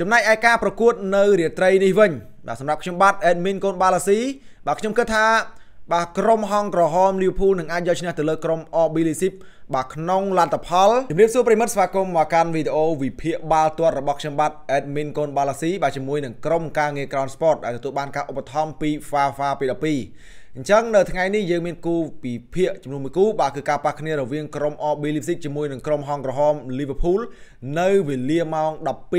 ចំណែកឯការប្រកួតនៅរាត្រីនេះវិញបាទសម្រាប់ខ្ញុំបាទ admin កូនបាឡាស៊ីបាទខ្ញុំគិតថាបាទក្រុមហងក្រហមលីវភូលនឹងអាចយកឈ្នះទៅលើក្រុម RB Leipzig បាទក្នុងលទ្ធផលជំរាបសួរប្រិមិត្តស្វាគមន៍មកកាន់វីដេអូវិភាគបាល់ទាត់របស់ខ្ញុំបាទ admin កូនបាឡាស៊ីបាទជាមួយនឹងក្រុមការងារ Ground Sport ដែលទទួលបានការឧបត្ថម្ភពី Fafa 212 អញ្ចឹងនៅថ្ងៃនេះយើងមានគូពិភាក្សាចំនួនមួយគូបាទគឺការប៉ះគ្នារវាងក្រុម RB Leipzig ជាមួយនឹងក្រុមហង្សក្រហម Liverpool នៅវេលាម៉ោង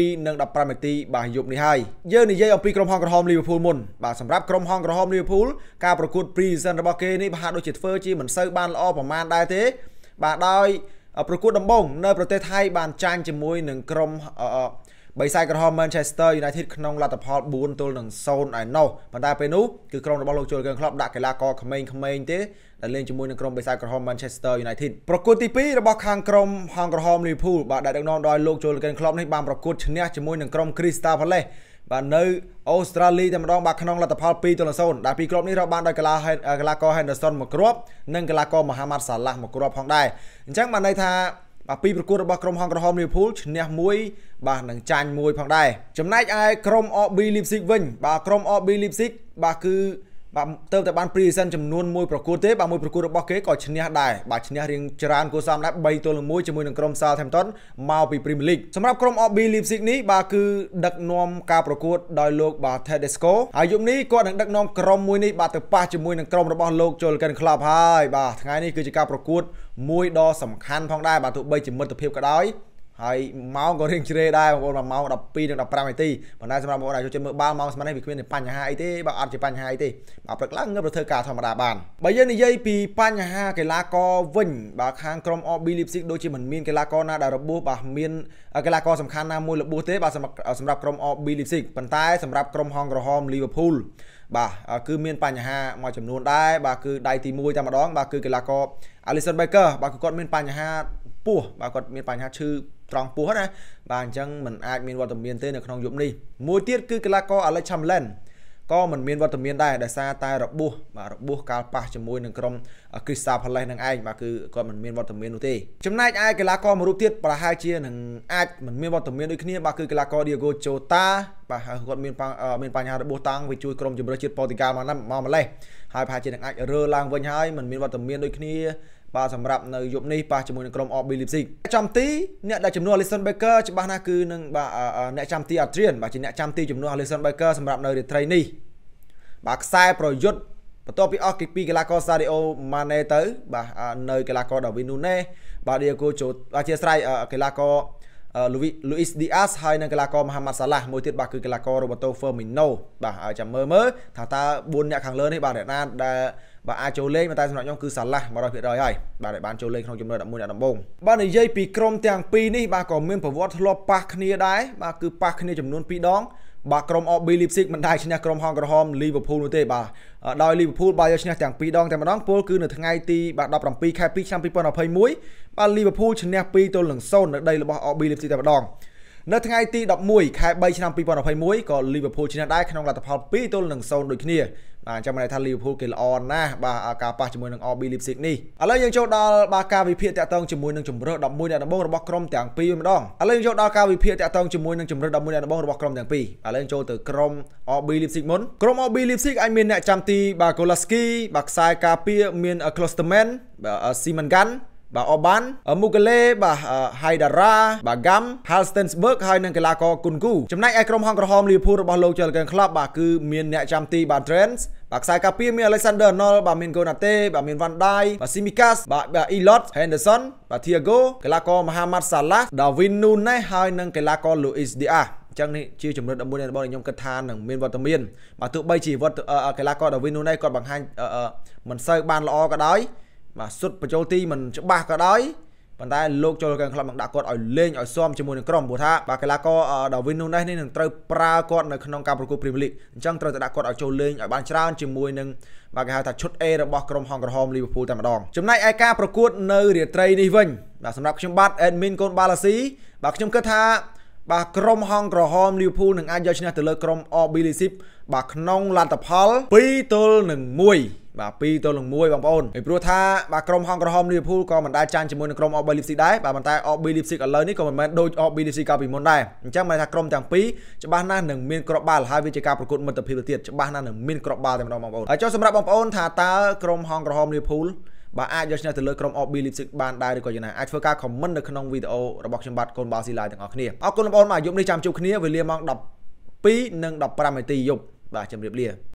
12:15នាទីបាទយប់នេះហើយយើងនិយាយអំពីក្រុមហង្សក្រហម Liverpool មុនបាទសម្រាប់ក្រុមហង្សក្រហម Liverpool ការប្រកួត Pre-season របស់គេនេះប្រហែលដូចជាធ្វើជាមិនសូវបានល្អប្រហែលដែរទេបាទដោយប្រកួតដំបូងនៅប្រទេសថៃបានចាញ់ជាមួយនឹងក្រុម បិសាចក្រហម Manchester United ក្នុងលទ្ធផល4ទល់នឹង0ឯណោះប៉ុន្តែពេលនោះគឺក្រុមរបស់លោកជុលកឹងក្លឹបដាក់កីឡាករក្មេងៗទេដែលលេងជាមួយនឹងក្រុមបិសាចក្រហម Manchester United ប្រកួតទី2របស់ខាងក្រុមហងក្រហម Liverpool បាទដែលដឹកនាំដោយលោកជុលកឹងក្លឹបនេះបានប្រកួតឈ្នះជាមួយនឹងក្រុម Crystal Palace បាទនៅអូស្ត្រាលីតែម្ដងបាទក្នុងលទ្ធផល2ទល់0ដែលពីគ្រាប់នេះរកបានដោយកីឡាកីឡាករ Henderson មួយគ្រាប់និងកីឡាករ Mohamed Salah មួយគ្រាប់ផងដែរអញ្ចឹងបានន័យថា បាទពីប្រកួតរបស់ក្រុមហងក្រហមលីវភូលឈ្នះមួយបាទនឹងចាញ់មួយផងដែរចំណែកឯក្រុម RB Leipzig វិញបាទក្រុម RB Leipzig បាទគឺ បាទទៅតែបាន pre-season ចំនួនមួយប្រកួតទេបាទមួយប្រកួតរបស់គេក៏ឈ្នះដែរបាទឈ្នះរៀងច្រើនគួរសមដែរ3ទល់នឹង1ជាមួយនឹងក្រុម Southampton មកពី Premier League សម្រាប់ក្រុម RB Leipzig នេះបាទគឺដឹកនាំការប្រកួតដោយលោកបាទ Tedesco ហើយយប់នេះគាត់នឹងដឹកនាំក្រុមមួយនេះបាទទៅប៉ះជាមួយនឹងក្រុមរបស់លោក Jurgen Klopp ហើយបាទថ្ងៃនេះគឺជាការប្រកួតមួយដ៏សំខាន់ផងដែរបាទទោះបីជាមិត្តភាពក៏ដោយ ហើយម៉ោងក៏រៀងជ្រេដែរបងប្អូនម៉ោង12និង15នាទីប៉ុន្តែសម្រាប់បងប្អូនដែលចូលចិត្តមើលបាល់ម៉ោងស្មើនេះវាគ្មានបញ្ហាអីទេបើអត់ជាបញ្ហាអីទេបាទព្រឹកឡើងងើបទៅធ្វើការធម្មតាបានបើយើងនិយាយពីបញ្ហាកីឡាករវិញបាទខាងក្រុម RB Leipzig ដូចជាមិនមានកីឡាករណាដែលរបួសបាទមានកីឡាករសំខាន់ណាមួយរបួសទេបាទសម្រាប់ក្រុម RB Leipzig ប៉ុន្តែសម្រាប់ក្រុមហងក្រហម Liverpool បាទគឺមានបញ្ហាមួយចំនួនដែរបាទគឺដៃទី1តែម្ដងបាទគឺកីឡាករ Alisson Becker បាទគាត់មានបញ្ហាពោះបាទគាត់មានបញ្ហាឈឺ ត្រង់ពោះណាបាទអញ្ចឹងมันអាចមានវត្តមានទេនៅក្នុងយប់នេះមួយទៀតគឺកីឡាករ Alex Chamberlain ក៏មិនមានវត្តមានដែរដោយសារតែរបួសបាទរបួសកាលប៉ះជាមួយនឹងក្រុម Crystal Palace នឹងឯងបាទគឺគាត់មិនមានវត្តមាននោះទេចំណែកឯកីឡាករមួយរូបទៀតប្រហែលជានឹងអាចមិនមានវត្តមានដូចគ្នាបាទគឺកីឡាករ Diego Jota បាទគាត់មានមានបញ្ហារបួសតាំងវាជួយក្រុមជម្រើសជាតិប៉ូទុយហ្គាល់មកណាមកម្លេះហើយប្រហែលជានឹងអាចរើឡើងវិញហើយមិនមានវត្តមានដូចគ្នា បាទសម្រាប់នៅយប់នេះប៉ះជាមួយនឹងក្រុម RB Leipzig ចាំទីអ្នកដែលជំនួស Alisson Becker ច្បាស់ណាស់គឺនឹងបាទអ្នកចាំទី Adrian បាទជាអ្នកចាំទីជំនួស Alisson Becker សម្រាប់នៅរាត្រីនេះបាទខ្សែប្រយុទ្ធបន្ទាប់ពីអស់ពីពីកីឡាករ Sadio Mane ទៅ បាទនៅកីឡាករ Darwin Nunez បាទ Diego Jota អធិស្ឋានកីឡាករ Luis Diaz ហើយនិងកីឡាករ Mohamed Salah មួយទៀតបាទគឺកីឡាករ Roberto Firmino បាទឲ្យចាំមើលមើលថាតើ4អ្នកខាងលើនេះបាទអ្នកណាដែល បាទអាចចូលលេងតែសម្រាប់ខ្ញុំគឺសាឡាស់100%ហើយបាទបានចូលលេងក្នុងចំនួន11អ្នកដំបូងបាទនិយាយពីក្រុមទាំងពីរនេះបាទក៏មានប្រវត្តិធ្លាប់ប៉ះគ្នាដែរបាទគឺប៉ះគ្នាចំនួន2ដងបាទក្រុម RB Leipzig មិនដែលឈ្នះក្រុមហងក្រហម Liverpool នោះទេបាទដោយ Liverpool បានយកឈ្នះទាំងពីរដងតែម្ដងពលគឺនៅថ្ងៃទីបាទ17ខែ2ឆ្នាំ2021បាទ Liverpool ឈ្នះ2ទល់នឹង0នៅដីរបស់ RB Leipzig តែម្ដង នៅថ្ងៃទី11ខែ3ឆ្នាំ2021ក៏ Liverpool ឈ្នះដែរក្នុងលទ្ធផល2ទល់នឹង0ដូចគ្នាបាទអញ្ចឹងបានន័យថា Liverpool គេល្អណាស់បាទការប៉ះជាមួយនឹង RB Leipzig នេះឥឡូវយើងចូលដល់បាទការវិភាគតាក់ទងជាមួយនឹងជំរឿ11អ្នកដំបូងរបស់ក្រុមទាំងពីរម្ដងឥឡូវយើងចូលដល់ការវិភាគតាក់ទងជាមួយនឹងជំរឿ11អ្នកដំបូងរបស់ក្រុមទាំងពីរឥឡូវយើងចូលទៅក្រុម RB Leipzig មុនក្រុម RB Leipzig អាចមានអ្នកចាំទីបាទ Kolaski បាទខ្សែការពារមាន Klosterman បាទ Simangan បាទអូបានមូកាឡេបាទហៃដារ៉ាបាទហ្គាំ Halstensburg ហើយនិងកីឡាករគុនគូចំណែកឯក្រុមហងក្រហមលីវភូរបស់លោក Jurgen Klopp បាទគឺមានអ្នកចាំទីបាទ Trent បាទខ្សែការពារមាន Alexander Arnold បាទមាន Konate បាទមាន Van Dijk បាទ Simikas បាទ Elliot Henderson បាទ Thiago កីឡាករ Mohamed Salah Darwin Nunez ហើយនិងកីឡាករ Luis Diaz ចឹងនេះជាចំណុច11នៃរបស់ខ្ញុំគិតថានឹងមានវត្តមានបាទទោះបីជាវត្តកីឡាករ Darwin Nunez គាត់បង្ហាញមិនសូវបានល្អក៏ដោយ បាទសុទ្ធបញ្ចូលទីមិនច្បាស់ក៏ដោយប៉ុន្តែលោកចូលកែក្លឹបនឹងដាក់គាត់ឲ្យលេងឲ្យស៊ាំជាមួយនឹងក្រុមព្រោះថាបាទកីឡាករ Darwin Nunes នេះនឹងត្រូវប្រើគាត់នៅក្នុងការប្រកួត Premier League អញ្ចឹងត្រូវតែដាក់គាត់ឲ្យចូលលេងឲ្យបានច្រើនជាមួយនឹងបាទគេហៅថាឈុត A របស់ក្រុមហងក្រហម Liverpool តែម្ដងចំណែកឯការប្រកួតនៅរាត្រីនេះវិញបាទសម្រាប់ខ្ញុំបាទ admin កូនបាឡាស៊ីបាទខ្ញុំគិតថាបាទក្រុមហងក្រហម Liverpool នឹងអាចយកឈ្នះទៅលើក្រុម RB Leipzig បាទក្នុងលទ្ធផល2ទល់នឹង1 បាទ2ទល់នឹង1បងប្អូនពីព្រោះថាបាទក្រុមហងក្រហមលីវើពូលក៏មិនដែលចាញ់ជាមួយនឹងក្រុម RB Leipzig ដែរបាទប៉ុន្តែ RB Leipzig ឥឡូវនេះក៏មិនមែនដូច RB Leipzig កាលពីមុនដែរអញ្ចឹងមានថាក្រុមទាំងពីរច្បាស់ណាស់នឹងមានគ្រាប់បាល់ហើយវាជាការប្រកួតមិត្តភាពទៅទៀតច្បាស់ណាស់នឹងមានគ្រាប់បាល់តែម្ដងបងប្អូនហើយចុះសម្រាប់បងប្អូនថាតើក្រុមហងក្រហមលីវើពូលបាទអាចយកឈ្នះទៅលើក្រុម OB Leipzig បានដែរឬក៏យ៉ាងណាអាចធ្វើការ comment នៅក្នុងវីដេអូរបស់ខ្ញុំបាទកូនបាល់ស៊ីឡាយទាំងអស់គ្នាអរគុណបងប្អូនបាទយប់នេះចាំជួបគ្នាវេលាម៉ោង12និង15នាទីយប់បាទជម្រាបលា